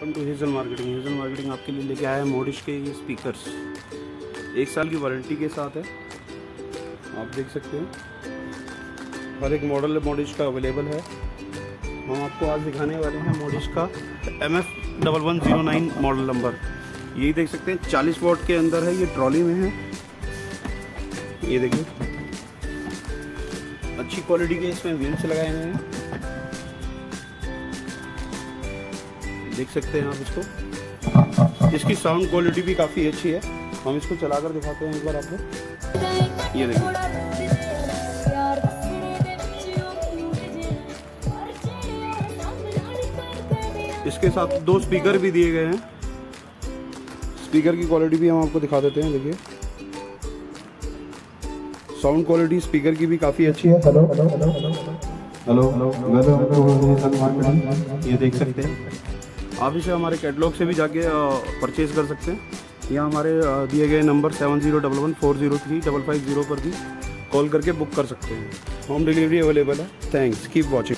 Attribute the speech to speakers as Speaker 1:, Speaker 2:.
Speaker 1: Welcome to Hazel Marketing Hazel Marketing आपके लिए लेके आया है मोडिश के ये स्पीकर्स एक साल की वारंटी के साथ है। आप देख सकते हैं। हर एक मॉडल मोडिश का अवेलेबल है। हम आपको आज दिखाने वाले हैं मोडिश का M F double one zero nine model number यही देख सकते हैं, चालीस वॉट के अंदर है, ये ट्रॉली में है। ये देखिए। अच्छी क्वालिटी के इसमें व्हील्स लगाए हुए हैं। देख सकते हैं आप इसको इसकी साउंड क्वालिटी भी काफ़ी अच्छी है हम इसको चलाकर दिखाते हैं एक बार आपको ये देखिए इसके साथ दो स्पीकर भी दिए गए हैं स्पीकर की क्वालिटी भी हम आपको दिखा देते हैं देखिए साउंड क्वालिटी स्पीकर की भी काफ़ी अच्छी है hello hello hello hello hello ये देख सकते हैं आप इसे हमारे कैटलॉग से भी जाके परचेज कर सकते हैं। या हमारे दिए गए number seven zero double one four zero three double five zero पर भी कॉल करके बुक कर सकते हैं। होम डिलीवरी अवेलेबल है। Thanks keep watching